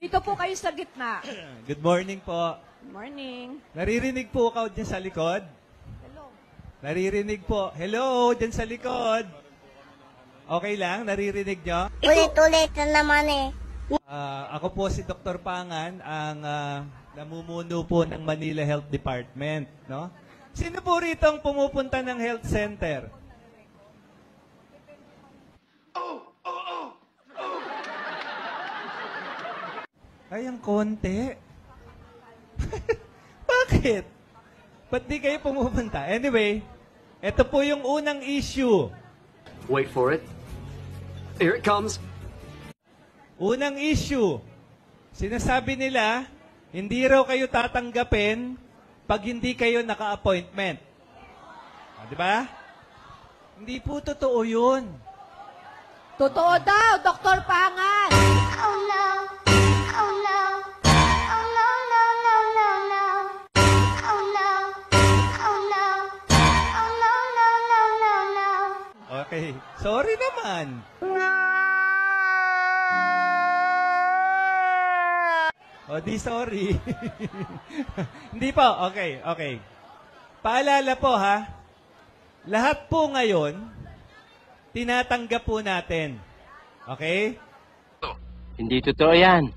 Dito po kayo sa gitna. Good morning po. Good morning. Naririnig po ako dyan sa likod? Hello. Naririnig po. Hello, dyan sa likod. Okay lang? Naririnig nyo? Ulit-ulit na naman eh. Ah, ako po si Dr. Pangan, ang ah, namumuno po ng Manila Health Department. No? Sino po rito ang pumupunta ng health center? Ay, ang konti. Bakit? Ba't di kayo pumupunta? Anyway, ito po yung unang issue. Wait for it. Here it comes. Unang issue, sinasabi nila, hindi raw kayo tatanggapin pag hindi kayo naka-appointment. Ah, di ba? Hindi po totoo yun. Totoo daw, Dr. Pangan. Okay. Sorry naman. O, di sorry. Hindi po. Okay, okay. Paalala po ha, lahat po ngayon, tinatanggap po natin. Okay? Hindi totoo yan.